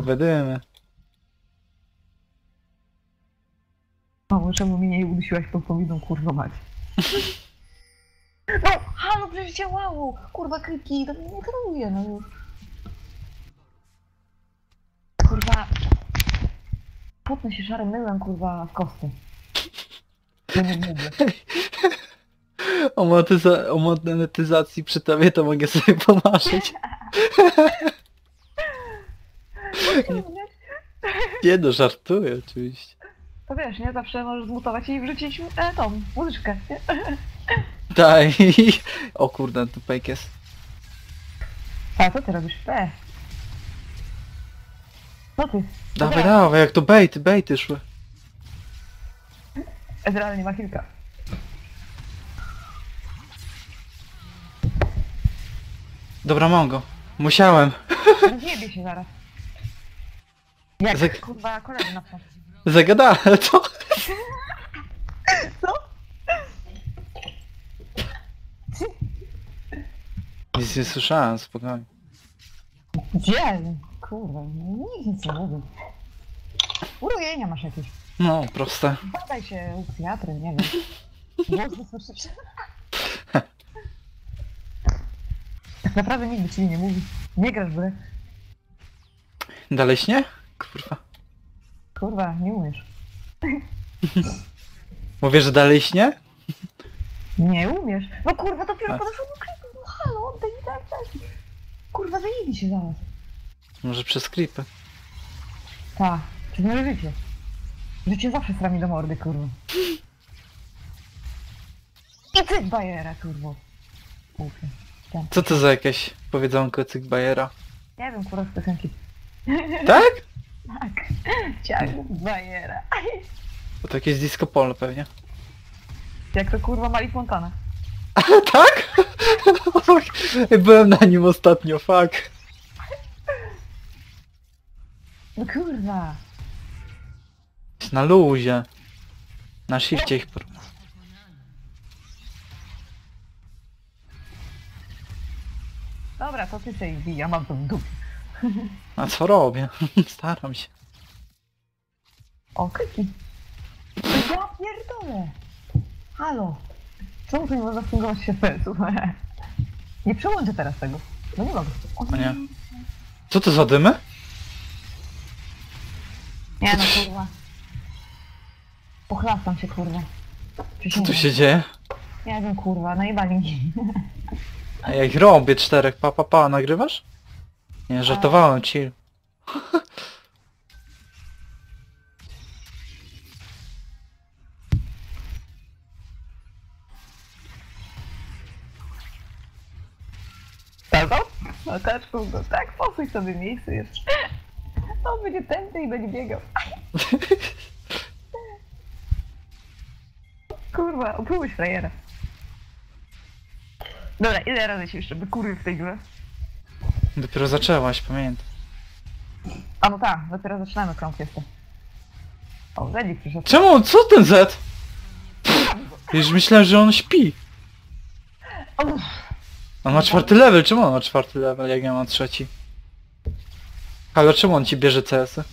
Grube dymy. Mamo, czemu mnie nie udusiłaś tą powiną, kurwa mać? No, halo, przecież działało! Kurwa, kryki, to mnie nie troluje, no już. Kurwa... Potnę się szarym myłem, kurwa, w nie mówię. O, monetyza o monetyzacji przy tobie to mogę sobie pomarzyć. Nie no, żartuję oczywiście. To wiesz, nie? Zawsze możesz zmutować i wrzucić e, tą muzyczkę, nie? Daj. O kurde, tu fake jest. A co ty robisz? E. Co ty? Dawaj, dawaj, jak to bejty, bejty szły. Ezreal nie ma kilka. Dobra, mam go. Musiałem. Rozjebie się zaraz. Jak Zek- kurwa koledzy na przykład. Zagadałem to. Co? Nic nie słyszałem, spokojnie. Gdzie? Kurwa, nikt nic nie mówi. Urojenia masz jakieś. No, proste. Badaj się u psychiatry, nie wiem. Głos wysłyszysz. Tak naprawdę nikt do ciebie nie mówi. Nie grasz w grę. Dalej śnie? Kurwa. Kurwa, nie umiesz. Mówię, że dalej śnie? Nie umiesz. No kurwa, dopiero podeszło do klipu. No halo, oddaj mi tak. Kurwa, zajebi się zaraz. Może przez klipy. Tak, przez moje życie. Życie zawsze srami do mordy, kurwa. I ty bajera, kurwa. Głupie. Tak. Co to za jakieś powiedzonko cyk Bajera? Nie wiem, kurwa, z piosenki. Tak? Tak. Ciąg bajera. Bo to jakieś disco polo pewnie. Jak to kurwa Mali Fontana. tak? Byłem na nim ostatnio, fuck. No kurwa. Na luzie. Na shifcie ich... por- Dobra, to ty sobie bij, ja mam to w dupie. A co robię? Staram się. O, kryki. Ja pierdolę. Halo. Czemu tu nie można spingować się FPS-ów? Nie przełączę teraz tego. No nie mogę. O, nie. Co to za dymy? Nie no kurwa. Pochlastam się kurwa. Co tu się dzieje? Nie wiem kurwa, najebali mnie. A ja ich robię czterech, pa pa pa, nagrywasz? Nie, żartowałem ci. Tak, o? No taczką go, tak, posuń sobie miejsce jeszcze. On będzie tędy i będzie biegał. Kurwa, oplułeś frajera. Dobra, ile razy się jeszcze wykurwił w tej grze? Dopiero zaczęłaś, pamiętam. A no tak, dopiero zaczynamy krąg jeszcze. O, Zedzik przyszedł. Czemu? Co ten Z? Już myślałem, że on śpi. Uff, On ma czwarty level, czemu on ma czwarty level, jak ja mam trzeci? Ale czemu on ci bierze CS-y?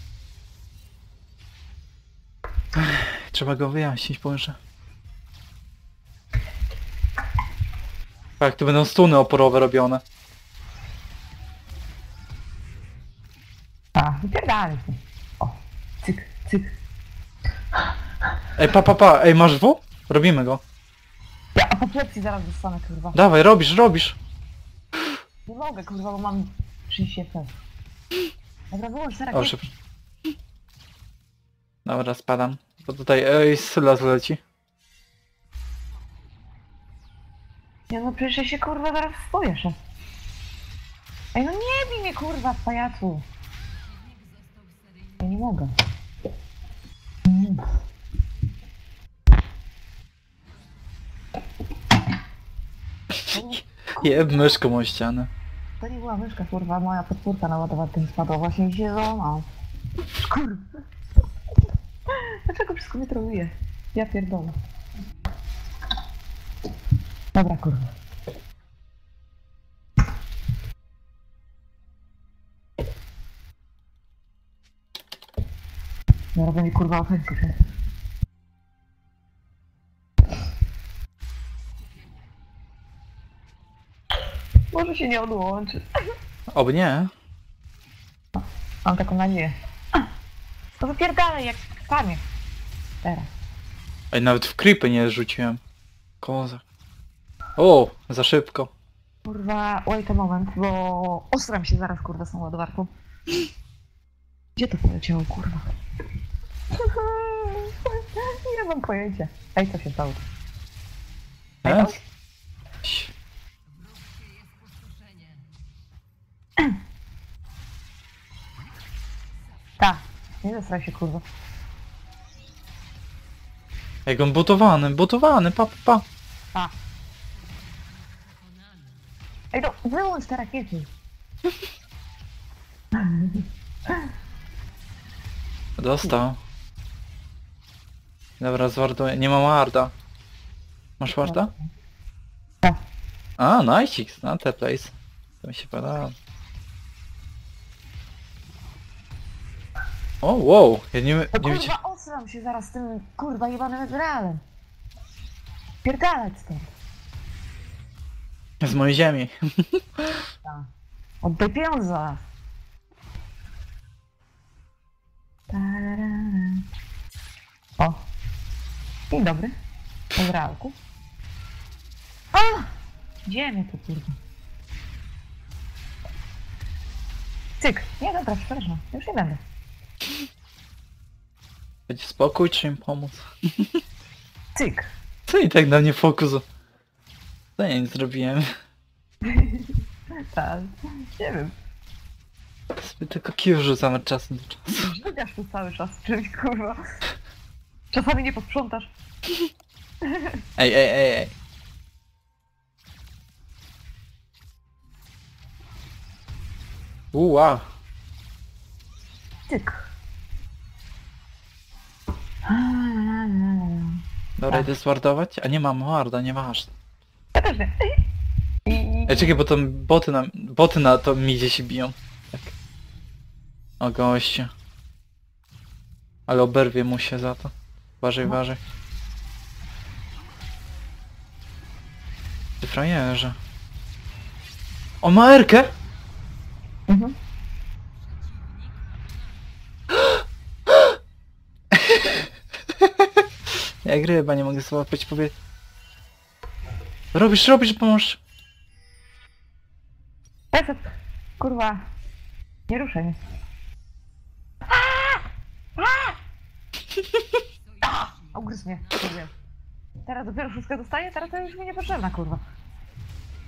Ech, Trzeba go wyjaśnić, Boże. Tak, tu będą stuny oporowe robione. A, wypierdalaj się. O, cyk, cyk. Ej, pa, pa, pa, ej, masz W? Robimy go. Ja apoplepsji zaraz dostanę, kurwa. Dawaj, robisz, robisz. Nie mogę, kurwa, bo mam 30 FPS. Dobra, wyłącz teraz. O, przepraszam. Dobra, spadam. Bo tutaj, ej, Syla zleci. Nie no, przecież ja się, kurwa, zaraz spojeszę. Ej, no nie bij mnie, kurwa, pajacu. Ja nie mogę. Mm. Jeb myszką o ścianę. To nie była myszka, kurwa, moja podpórka naładowa tym spadła właśnie się złamał. Kurwa. Dlaczego wszystko mnie troluje? Ja pierdolę. Dobra, kurwa. Robię mi kurwa ofensów. nie? Może się nie odłączy. Oby nie. Mam taką nadzieję. To wypierdalaj jak panie. Teraz. Ej, nawet w creepy nie rzuciłem. Kozak. O, za szybko. Kurwa, wait a moment, bo ostram się zaraz kurwa tą ładowarką. Gdzie to poleciało kurwa? Nie mam pojęcia. Ej, co się stało? Ej, E? o, Ta, nie zesraj się kurwa. Jak on butowany, butowany, pa, pa, pa. A. Ej, no wyłącz te rakiety. Dostał. Dobra, zwarduję. Nie mam warda. Masz warda? Tak. A, nice, na te place. To mi się podoba. O, wow, ja nie, nie kurwa, widziałem. osram się zaraz z tym kurwa jebanym Ezrealem. Pierdalać stąd. Z mojej ziemi. Ta. Oddaj pieniądze za nas. Tarara. O. Dzień dobry. Ezrealku. A! Ziemię tu kurwa. Cyk. Nie, dobra, przepraszam. Już nie będę. Będzie spokój, czy im pomóc? Cyk. Co i tak na mnie fokus? Co ja nic zrobiłem? Tak. Nie wiem. Sobie tylko kij rzucam od czasu do czasu. Żygasz tu cały czas czymś, kurwa. Czasami nie posprzątasz. Ej, ej, ej, ej. Uła. Cyk. Dobra, Tak. idę zwardować? A nie mam warda, nieważne. Ja też nie. Ej, czekaj, bo to boty na, boty na to midzie się biją. O goście. Ale oberwie mu się za to. Uważaj, No. uważaj. Ty frajerze. O, ma erkę! Mhm. Jak ryba, nie mogę złapać powie... Robisz, robisz, pomóż. Kurwa. Nie ruszaj Ugryzł mnie. Mówię. Teraz dopiero szóstkę dostaję, teraz to już mi niepotrzebna, kurwa.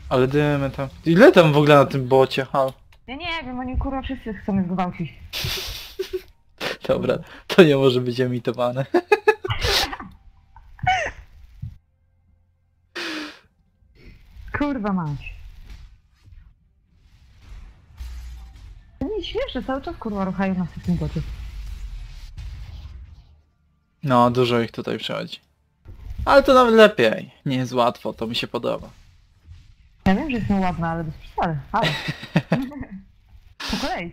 Ale dymy tam. Ile tam w ogóle na tym bocie? Hal. Ja nie wiem, oni kurwa wszyscy chcą mnie zgwałcić. Dobra, to nie może być emitowane. Kurwa mać. To nie śmieszne, cały czas kurwa ruchają nas w tym bocie. No, dużo ich tutaj przychodzi. Ale to nawet lepiej. Nie jest łatwo, to mi się podoba. Ja wiem, że jestem ładna, ale bez przesady. Ale. po kolei.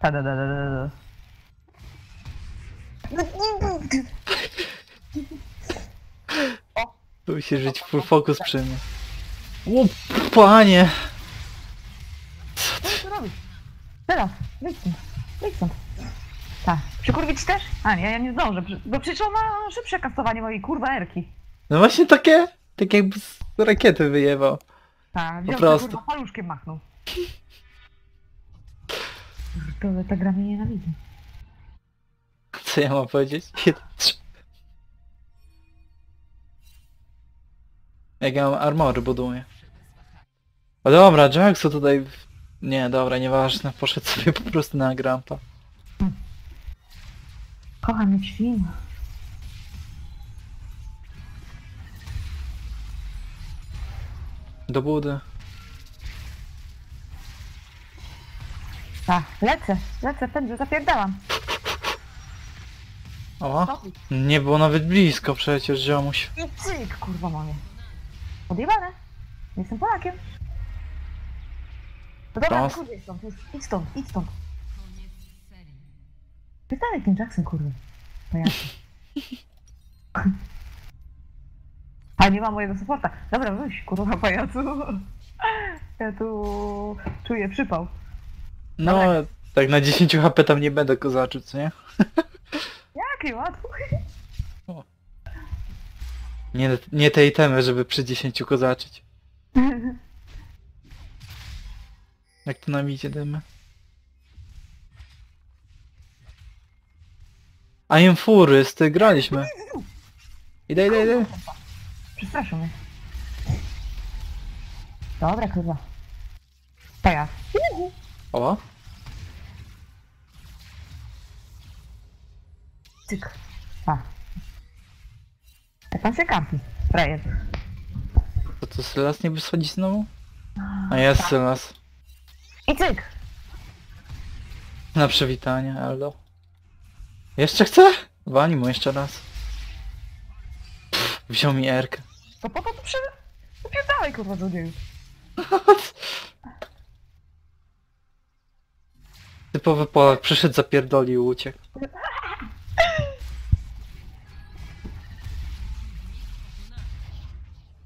Ta da da da da da. Tu musi żyć full focus przy mnie. O, panie! Co ty robisz? Teraz, wyjdź stąd. Wyjdź stąd. Tak. Przykurwić też? A nie, ja nie zdążę, bo przecież on ma szybsze kastowanie mojej kurwa erki. No właśnie takie, tak jakby z rakiety wyjewał. Tak, wziął prostu. kurwa paluszkiem machnął. Kurde, ta gra mnie nienawidzi. Co ja mam powiedzieć? Jak ja mam armory buduję. O dobra, Jacksu tutaj... Nie, dobra, nieważne, poszedł sobie po prostu na grampa. Kocham jak świn. Do budy. Tak, lecę, lecę, pędzę, zapierdalam. O, Stopuj. nie było nawet blisko przecież, ziomuś. I cyk, kurwa moje. Odjebane. Jestem Polakiem. No dobra, Prost. kurde stąd, już idź stąd, idź stąd. Pytanie tym Jackson, kurwa. Pajacu. A nie ma mojego supporta. Dobra, weź, kurwa, pajacu. Ja tu czuję przypał. No, Dobra. tak na 10 HP tam nie będę kozaczył, co nie? Jakie łatwo. Nie, nie tej temy, żeby przy 10 kozaczyć. Jak to nam idzie dymy? I am ty graliśmy. Idę, idę, idę. Przestraszył mnie. Dobra, kurwa. Pajac. O, Cyk. A. Jak pan się kampi? Frajer. to co, Sylas nie wyschodzi znowu? A jest Sylas. I cyk. Na przywitanie, Aldo. Jeszcze chce? Wani mu jeszcze raz. Pff, wziął mi Erkę. To po to tu przy... Wypierdalaj, kurwa, złodzieju. Typowy Polak przyszedł, zapierdolił i uciekł.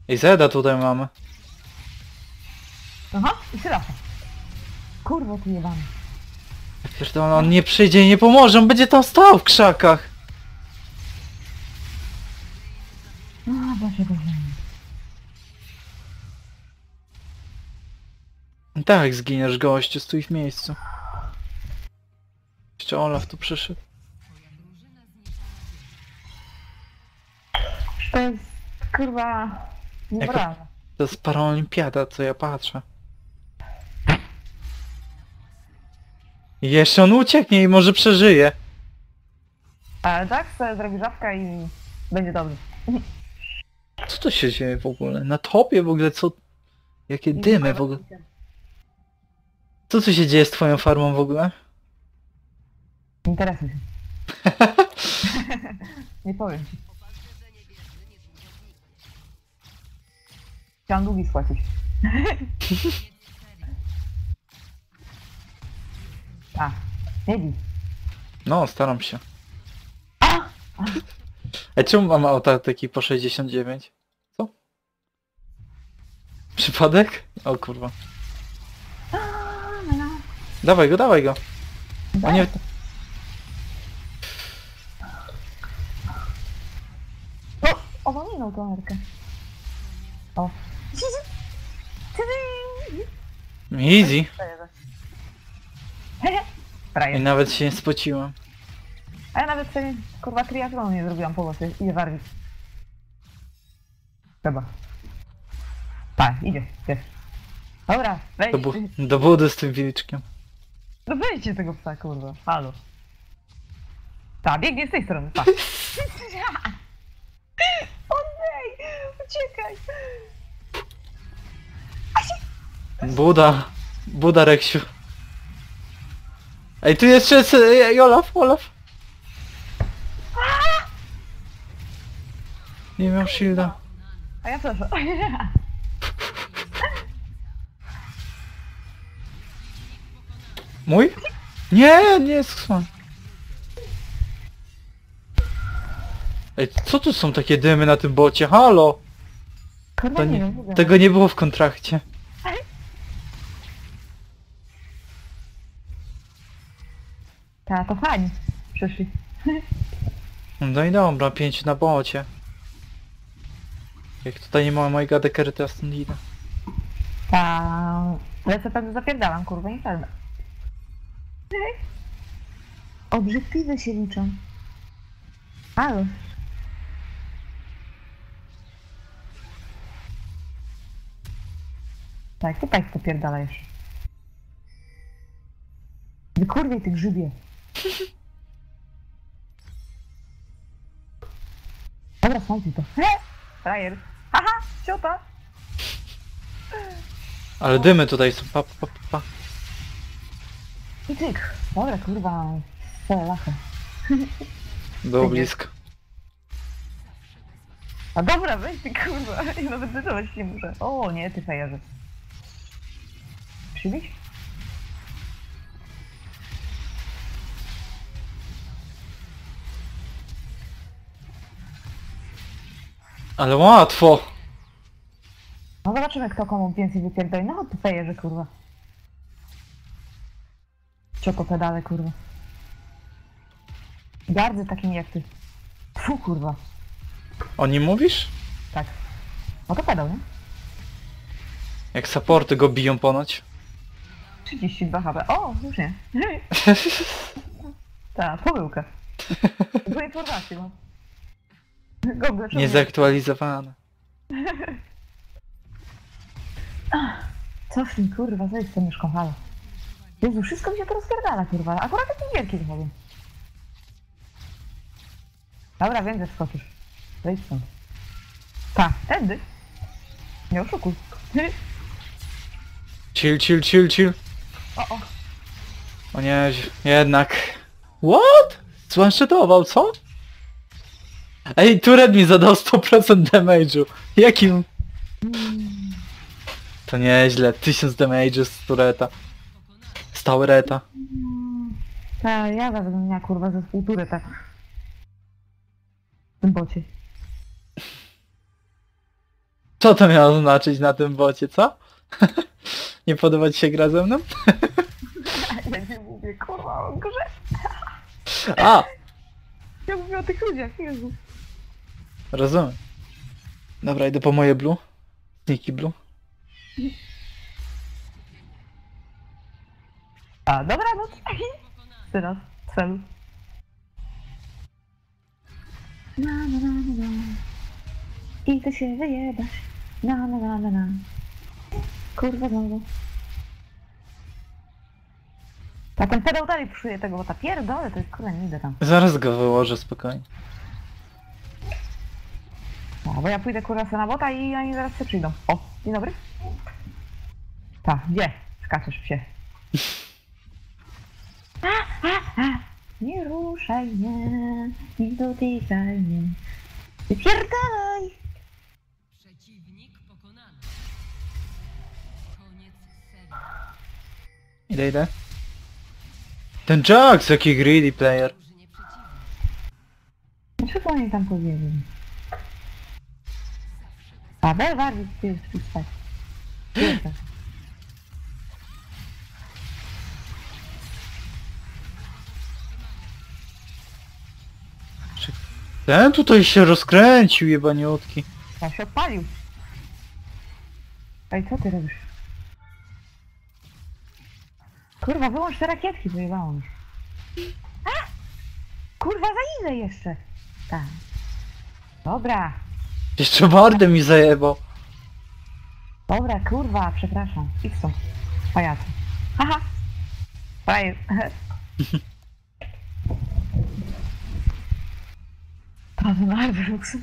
I Zeda tutaj mamy. Aha, i sylasa. Kurwa, ty jebany. Pierdolę, on nie przyjdzie i nie pomoże, on będzie tam stał w krzakach. A, Boże, Boże. Tak, zginiesz gościu, stój w miejscu. Jeszcze Olaf tu przyszedł. To jest, kurwa... Nieprawda. To jest paraolimpiada, co ja patrzę. Jeszcze on ucieknie i może przeżyje. Ale tak, sobie zrobi żabka i będzie dobrze. Co to się dzieje w ogóle? Na topie w ogóle co... Jakie dymy w ogóle. Co tu się dzieje z twoją farmą w ogóle? Interesuj się. nie powiem ci. Chciałam długi spłacić. A, nie bij. No, staram się. A! A czemu mam auta taki po 69? Co? Przypadek? O kurwa. no, no. Dawaj go, dawaj go. A nie... O, owominął tą Erkę. O. Easy. I Frajer. nawet się nie spociłem. A ja nawet sobie kurwa triatlonu nie zrobiłam po włosy. Idzie warwić. Trzeba. Tak, idzie, jest. Dobra, wejdź. Do, bu do budy z tym wilczkiem. No wejdźcie tego psa, kurwa. Halo. Tak, biegnie z tej strony, tak. o nie! Uciekaj! Buda. Buda Reksiu. Ej, tu jest jeszcze... Ej, Olaf, Olaf. Nie miał shielda. A ja proszę. Mój? Nie, nie jest Xman. Ej, co tu są takie dymy na tym bocie? Halo! Kurwa, To nie wiem, tego nie było w kontrakcie. Ta, to fajnie. Przyszli. No i dobra, pięć na bocie. Jak tutaj nie ma mojego dekery, to ja stąd idę. Ta... Lecę pewnie zapierdalam, kurwa, nie pewne. Obrzykliny się liczą. Ale. Tak, tutaj to pierdalajesz. Wykurwiej ty grzybie. Dobra, smajtuj to. He! Frajer. Haha, ciota. Ale dymy tutaj są, pa, pa, pa, pa. I tyk. Dobra, kurwa. Całe lachę. Było blisko. A dobra, weź ty kurwa. Ja nawet decydować nie muszę. O nie, ty fajerze. Przybić? Ale łatwo! No zobaczymy kto komu więcej wypierdoli. No ty fejerze kurwa. Czoko pedale kurwa. Gardzę takim jak ty. Tfu kurwa. O nim mówisz? Tak. No to pedał, nie? Jak supporty go biją ponoć. 32 HP. O, już nie. Tak, pomyłka. Złe informacje mam. Google, czemu nie? Niezaktualizowane. Cofnij, kurwa, zejdź z tą myszką, halo. Jezu, wszystko mi się to rozpierdala, kurwa. Akurat taki wielki wychodzi. Dobra, wiem, że skoczysz. Zejdź stąd. Ta, tędy. Nie oszukuj. Chill, chill, chill, chill. O, o. O nie, jednak. What? Zwanshotował, co? Ej, Turet mi zadał 100% damage'u. Jakim? To nieźle, 1000 damage'u z Tureta. Z Taureta. Ta, ja zawodnienia, kurwa, ze tak. W tym bocie. Co to miało znaczyć na tym bocie, co? nie podoba ci się gra ze mną? Ja nie mówię, kurwa, o grze. A, Ja mówię o tych ludziach, Jezu. Rozumiem. Dobra, idę po moje blue. Sneaky blue. A, dobra, no czekaj. Teraz, cel. Na, na, na, na, na. I ty się wyjebać. Na, na, na, na, na. Kurwa znowu. A ten pedał dalej puszuje tego, bo ta pierdolę to jest kurwa nie idę tam. Zaraz go wyłożę spokojnie. No, bo ja pójdę kurwa sobie na bota i oni zaraz się przyjdą. O, dzień dobry. Tak, gdzie? Skaczesz psie. A, a, a. Nie ruszaj mnie, nie dotykaj mnie. Wypierdalaj! Przeciwnik pokonany. Koniec serii. Idę, idę. Ten Jax, jaki greedy player. Co oni tam powiedzieli? A, Belwardy, ty jest tu spać. Jest. Ten tutaj się rozkręcił, jebaniutki. Ja się odpalił. Ej, co ty robisz? Kurwa, wyłącz te rakietki, wyjebało mi. A! Kurwa, za ile jeszcze? Tak. Dobra, Jeszcze mordę mi zajebał. dobra, kurwa, przepraszam. Stąd, pajacu. Haha. Frajer. Pan Marbrux.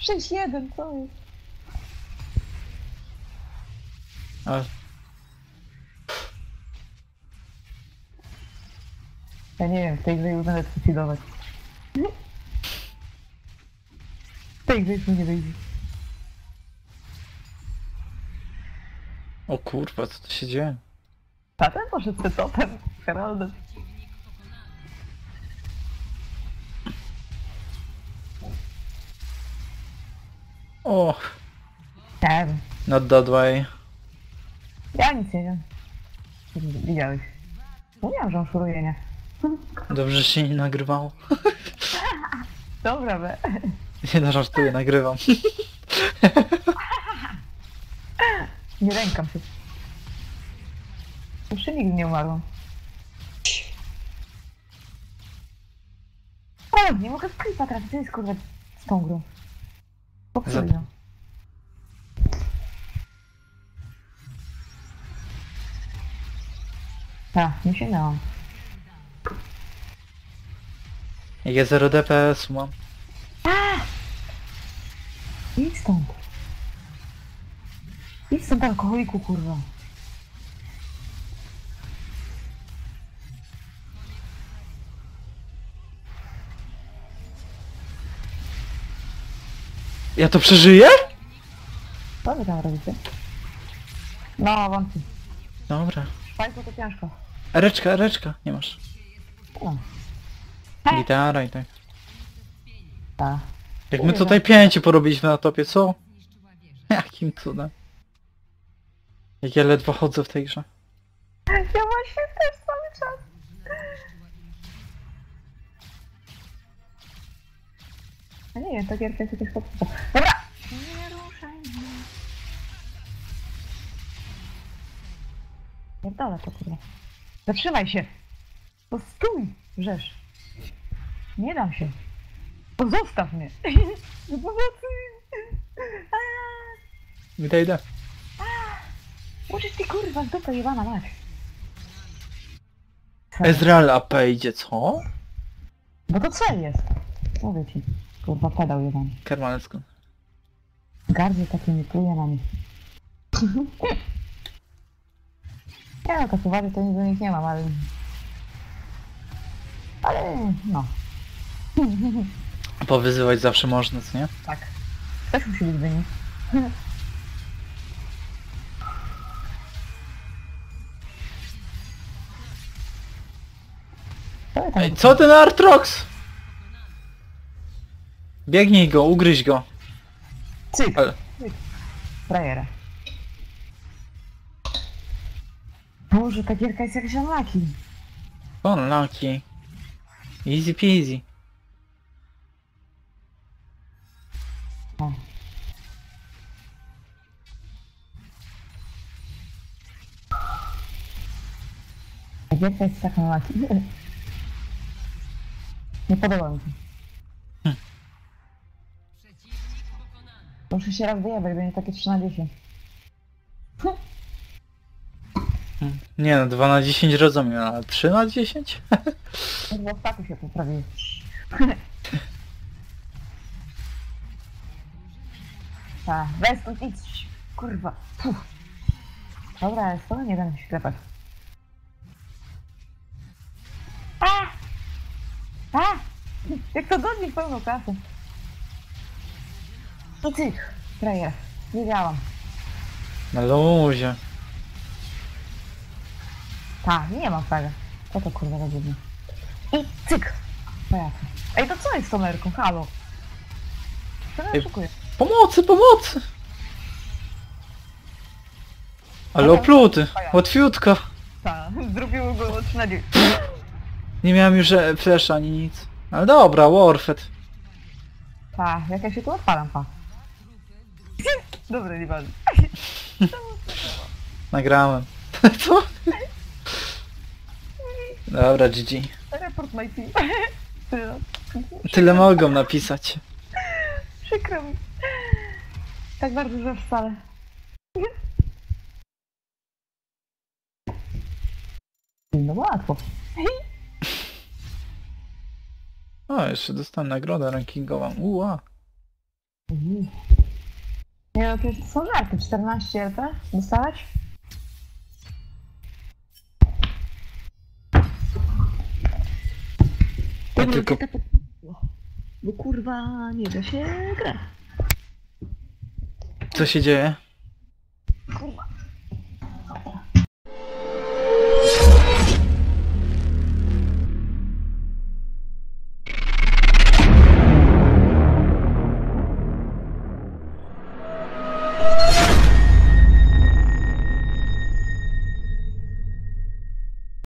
6-1, co jest? Ja nie wiem, w tej grze już będę suicidować. W tej grze już mi nie wyjdzie. o kurwa, co tu się dzieje? Ten poszedł przed topem, Heraldem. O, wiem, not that way. ja nic nie wiem. Widziałeś. Mówiłam, że on szuruje, nie? Dobrze że się nie nagrywało. Dobra, be. Nie no, żartuję, nagrywam. Nie rękam się. Jeszcze nigdy nie umarłam. O, nie mogę w klipa trafić, co jest kurwa z tą grą? Popsuj ją. Tak, nie sięgnęłam. Ja 0 DPS mam. Alkoholiku, kurwa. Ja to przeżyję? Co wy tam robicie? No, wątpię. Dobra. Szpajku to ciężko. Ereczka, ereczka, nie masz. No, Gitara i tak. tak. Jak my tutaj pięcie porobiliśmy na topie, co? Jakim cudem? Jak ja ledwo chodzę w tej grze. Ja właśnie też cały czas. A nie wiem, to gierka jest jakaś podstawa. Dobra! Nie ruszaj mnie. Pierdolę to kurwa. Zatrzymaj się! To stój! Rzesz. Nie dam się. Pozostaw mnie! Do pomocy! Aaa! Idę, idę. Użyć ty kurwa z dupy jebana mać. Ezreal AP idzie, co? Bo to cel jest. Mówię ci. Kurwa pedał jebany. Kermanecko. Gardzie takie nie pluje na nich. Ja no to nic do nich nie mam, ale... Ale no, Powyzywać zawsze można, co nie? tak. Też musi być wynik. Ej, co ten Artrox? Biegnij go, ugryź go. Cyk! Ale... Frajera. Boże, ta gierka jest jakaś unlucky. Unlucky. Easy peasy. O. Ta gierka jest taka unlucky. Nie podoba mi się. Muszę się raz wyjebać, będzie takie 3 na 10. Hmm. Nie no, 2 na 10 rozumiem, ale 3 na 10? Bo status się poprawił. Tak, weź stąd idź, kurwa. Puh. Dobra, jest to, nie będę się klepać. A! Jak to nich pełno kasy. I tych, frajer. Wiedziałam. Na luzie. Tak, nie mam fraga. Co to kurwa za dziwne. I cyk! Frajer. Ej, to co jest z tą? Halo? Co mnie Ej. oszukuje? Pomocy, pomocy! Ale opluty, łatwiutko. Tak, zrobiło go 3 na 9. Nie miałem już e, flasha ani nic. Ale dobra, Warfed. Tak, jak ja się tu odpalam, pa. Dobra, nieważne. Nagrałem. Co? Dobra, GG. Report my team. Tyle. Tyle mogą napisać. Przykro mi. Tak bardzo, że wcale. No łatwo. O, jeszcze dostałem nagrodę rankingową. Uła. Mhm. Nie no, przecież to są żarty. 14 LP dostałeś? Ja tylko... Bo kurwa nie da się grać. Co się dzieje?